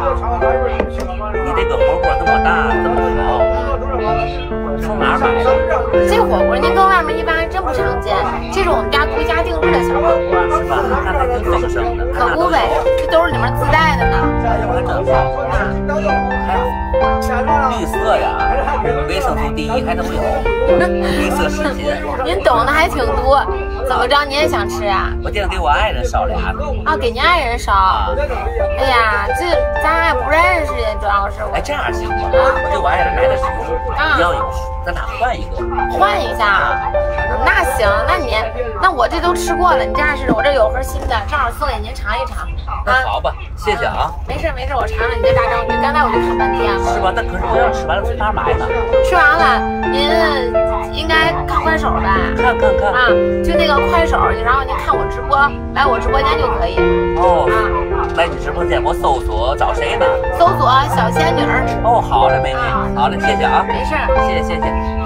你这个火锅这么大，这么好，从哪买的？这火锅您搁外面一般真不常见，这是我们家独家定制的小火锅，是吧？看还挺丰盛，可不呗，这都是里面自带的呢。绿色呀，维生素 D 还能有，绿色食品。您懂的还挺多，怎么着？您也想吃啊？我今天给我爱人烧俩。啊，给您爱人烧。哎呀，这咱还不认识呀，主要是我。哎，这样行吗？我给我爱人买的书，你要有，咱俩换一个。换一下啊？那行，那你那我这都吃过了，你这样式的，我这有盒新的，正好送给您尝一尝。那好吧，谢谢啊。没事没事，我尝尝你这大章鱼，刚才我就看半天了。是吧？那可是我要吃完了从哪买呢？吃完了，您应该看快手吧？看看看啊，就那个快手，然后您看我直播，来我直播间就可以。哦啊，来你直播间，我搜索找谁呢？搜索小仙女。哦，好嘞，美女，好嘞，谢谢啊。没事，谢谢谢谢。